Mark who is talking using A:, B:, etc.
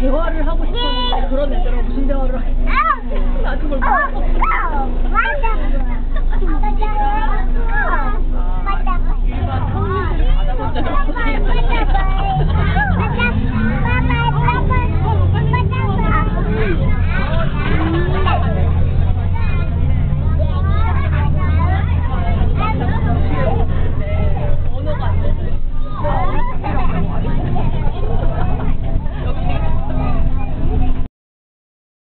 A: 대화를 하고 싶었는데 그런 애들하고 무슨 대화를 하겠어? 나 그걸 몰랐어